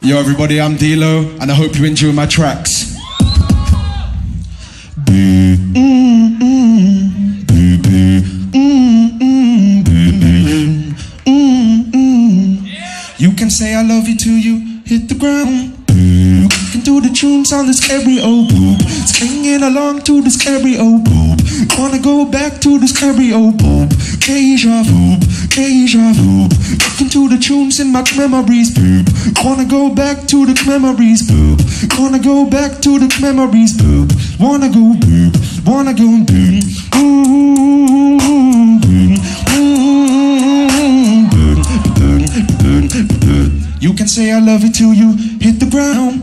Yo, everybody, I'm D-Low, and I hope you enjoy my tracks. You can say I love you till you hit the ground. You can do the tunes on this scary old boob. Singing along to this scary old boob. Wanna go back to this old boob. Deja vu, deja vu. Looking to the tunes in my memories, boob. Wanna go back to the memories, boob. Wanna go back to the memories, boob. Wanna go boob, wanna go boob. You can say I love you till you hit the ground,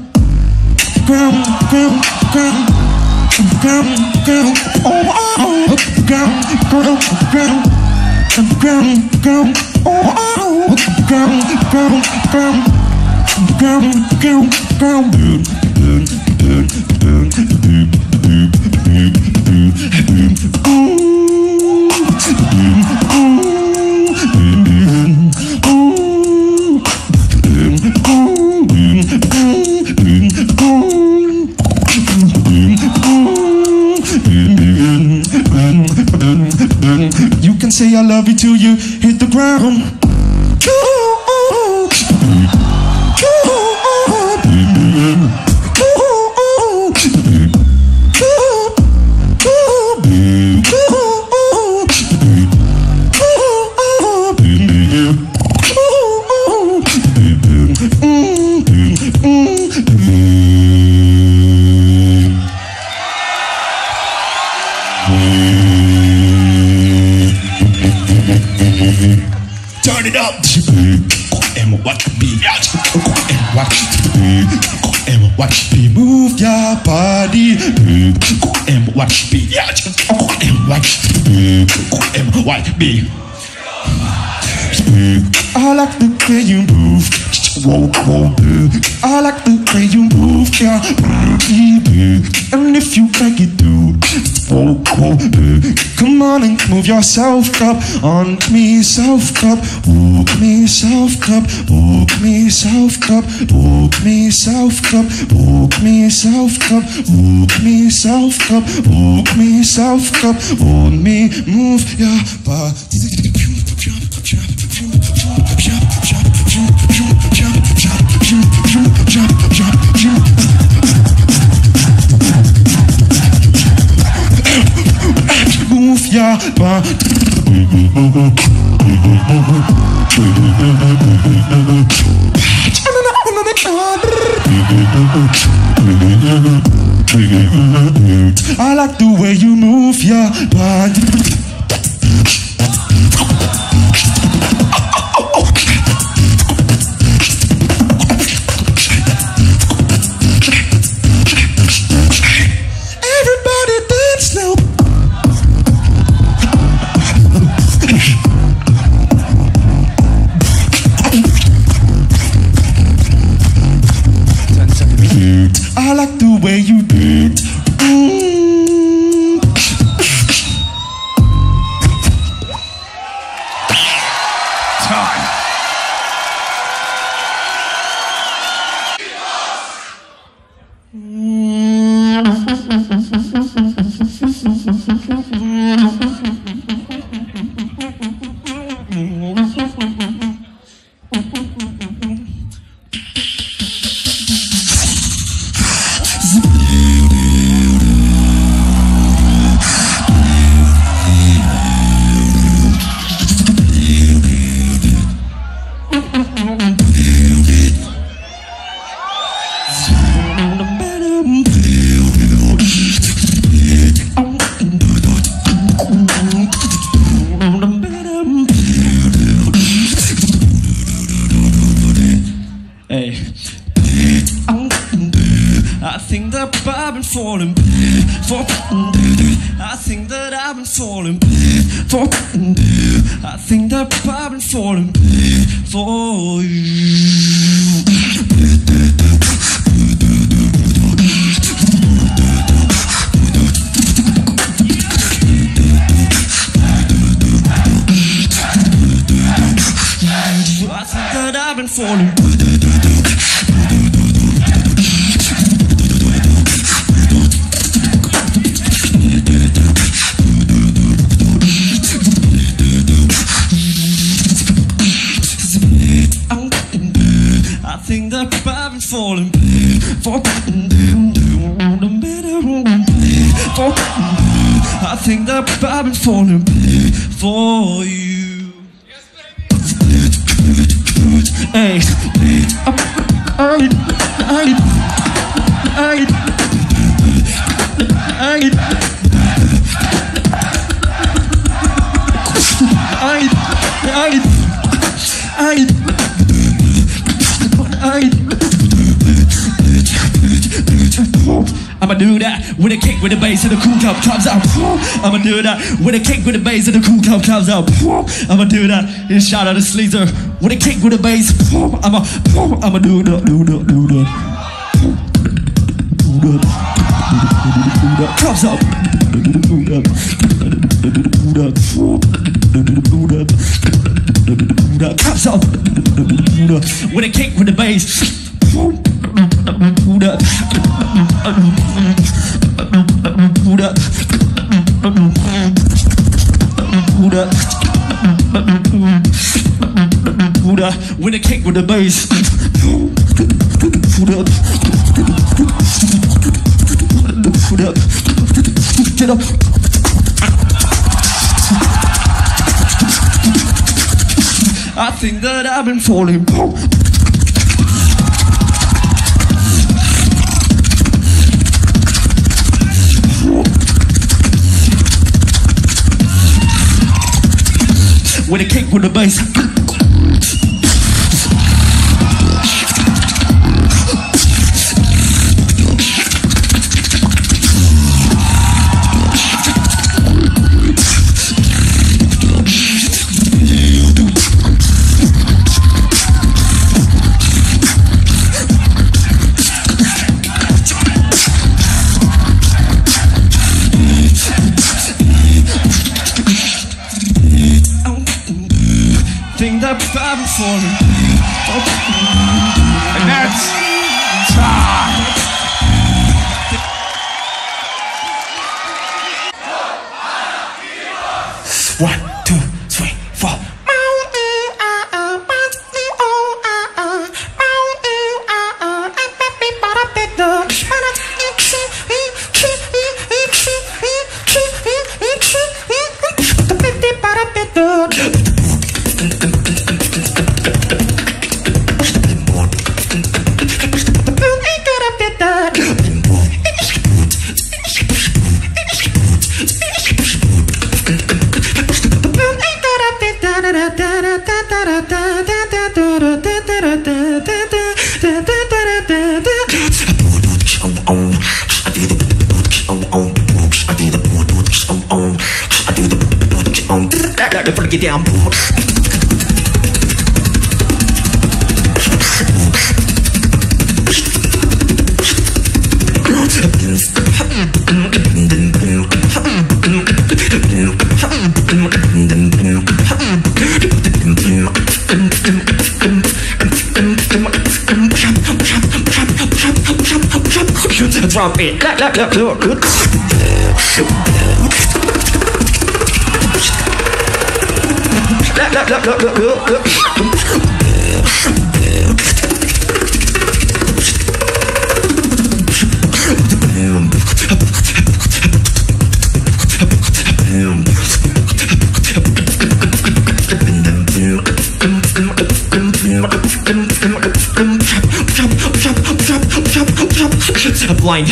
ground, ground, ground, ground, ground, oh, oh, ground, oh, ground, ground, ground, you can say I love you till you ground. Watch me move your body. Mm. And watch me. And watch me. And watch me. Mm. I like the way you move. Whoa, whoa, mm. I like the way you move, yeah. And if you like it too, whoa, whoa, mm. come on and move yourself up. On me, self cup, walk me, self cup, walk me, self cup, walk me, self cup, walk me, self cup, walk me, self cup, walk me, self cup, on me, move your body. I like the way you move your body. Way you do falling. I think that I've falling for I think that I've falling for you. I'ma do that with a kick with the bass and the cool cup comes out. I'ma do that with a kick with the bass and the cool cup comes out. I'ma do that. And shout out to Sleazer with a kick with the bass. I'ma, I'ma do that, do that, do that. Do that. Comes up. Comes up. With a kick with the bass up. Pulled up. Win a cake with the bass. Get up. I think that I've been falling. With a kick with the bass. up it. Look, look, look, look. A blind.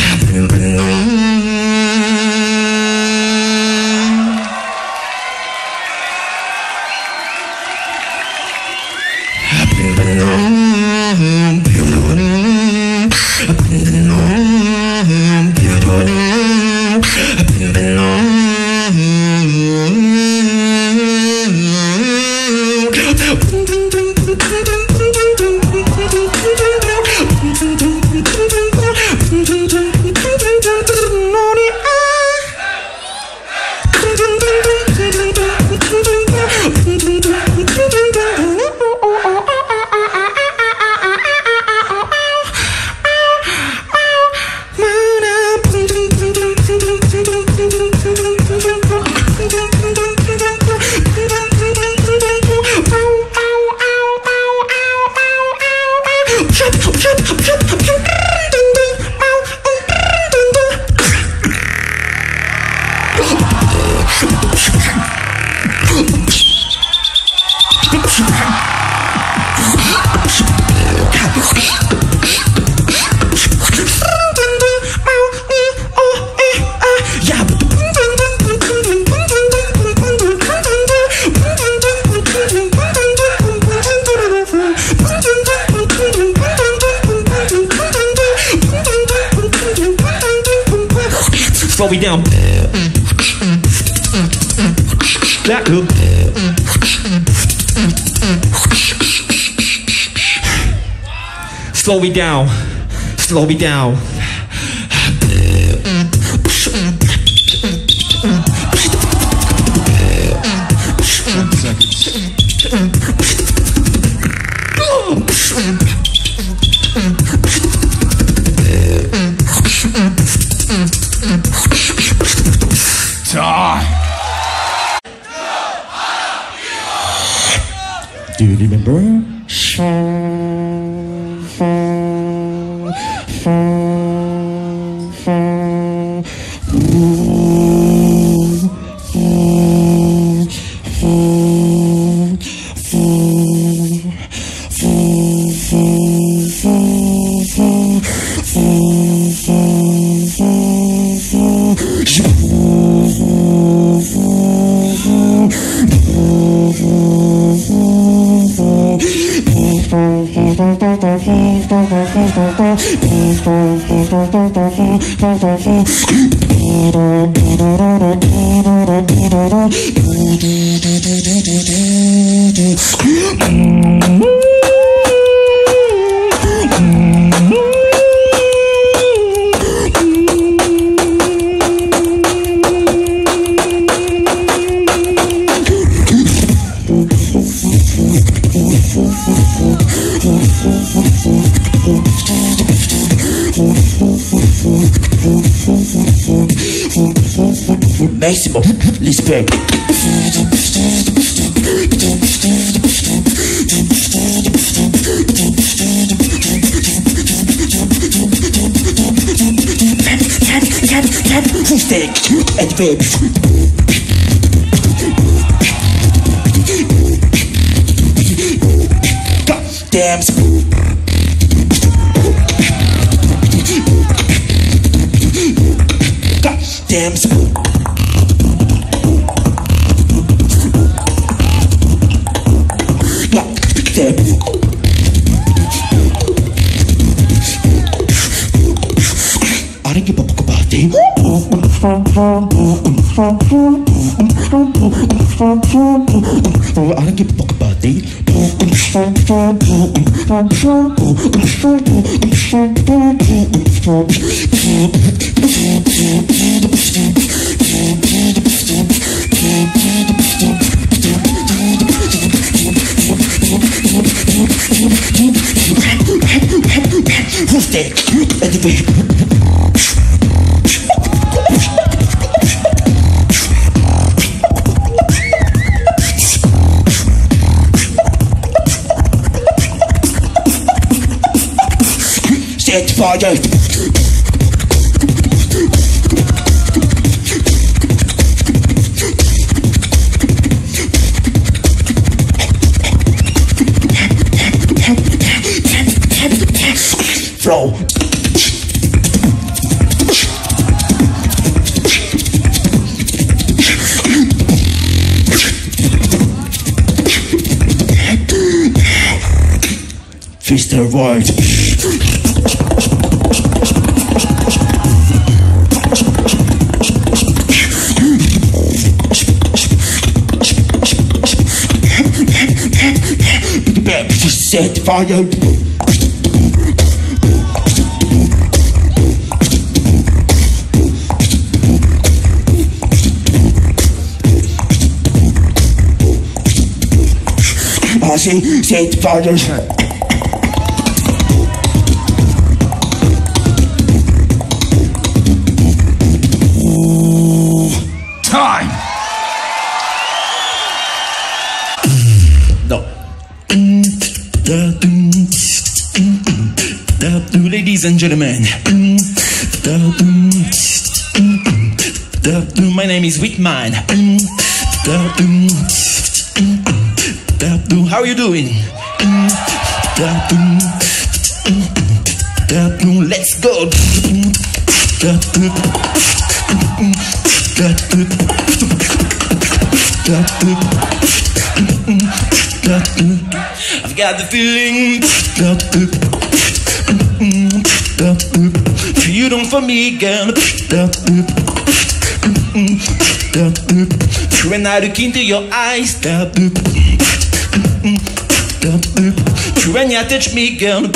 Down. Slow me down. Slow me down. Do remember? Maximum respect. Respect and baby. Goddamn. Goddamn. Goddamn. I don't give a fuck about them. Who's that? Fire. Flow. Mr. White. Set fire. I say, set fire. Ladies and gentlemen, my name is Whitman. How are you doing? Let's go. I've got the feeling. You don't for me, girl. When I look into your eyes, when you touch me, girl.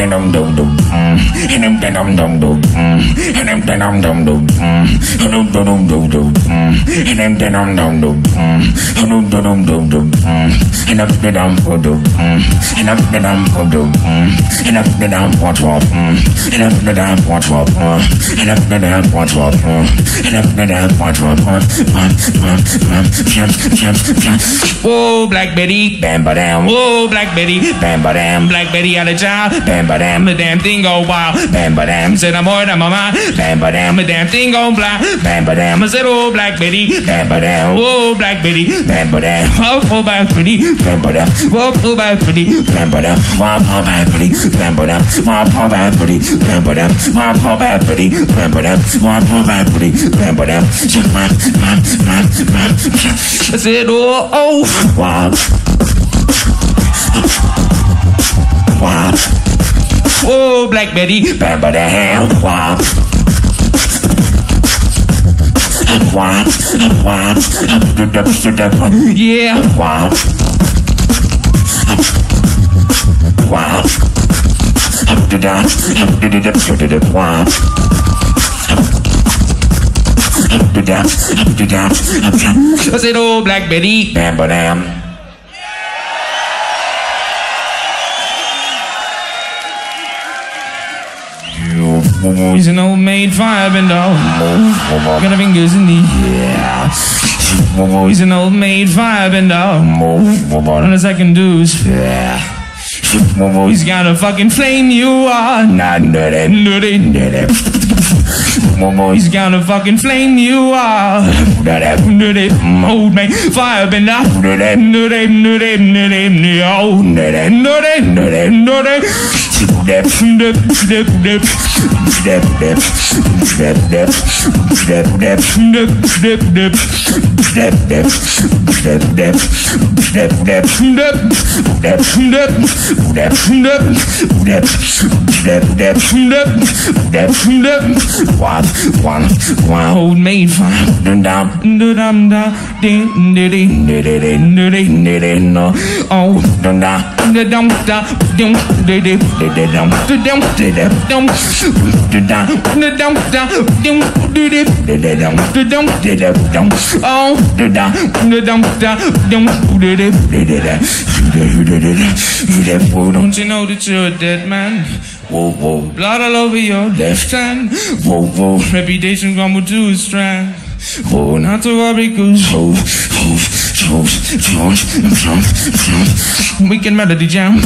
Enough the damn voodoo, Whoa, Black Betty, bam ba dam. Whoa, Black Betty, bam ba dam. Black Betty out of job, bam ba dam. The damn thing go wild, bam ba dam. Said I'm more than my mind, bam ba dam. The damn thing go fly, bam ba dam. I said, oh, Black Betty, bam ba dam. Whoa, Black Betty, bam ba dam. Oh, oh, Black Betty, bam ba dam. Oh, Black Betty, bam ba dam. Oh, Black Betty, bam ba dam. Oh, Black Betty, bam ba dam. Oh, Black Betty, bam ba dam. Oh, Black Betty, bam ba dam. I said, oh, oh, wow. Wow. Whoa, Black Betty, bam ba dam. Wow. Wow. Wow. Yeah. Wow. Wow. I said, oh, Black Betty, bam ba He's an old maid firebender. Got her fingers in the air. He's an old maid firebender. All I can do is. He's gonna fucking flame you are. He's gonna fucking flame you are. Old man, firebender. One, one old maid fire. Dum dum dum dum dum ding ding ding ding ding ding ding ding no. Oh, dum dum dum dum dum dum ding ding ding ding dum dum dum ding ding dum dum dum dum dum dum ding ding ding ding dum dum dum ding ding dum oh dum dum dum dum dum ding ding ding ding ding Don't you know that you're a dead man? Whoa, whoa, blood all over your left hand. Whoa, whoa, reputation crumble to a strand. Whoa, not to worry, cause whoa, whoa, whoa, whoa, whoa, we can melody jam.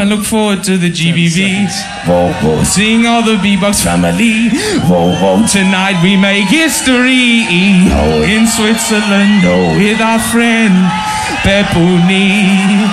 I look forward to the GBBs. Seeing all the B-Box family. Tonight we make history. In Switzerland, with our friend Peponi.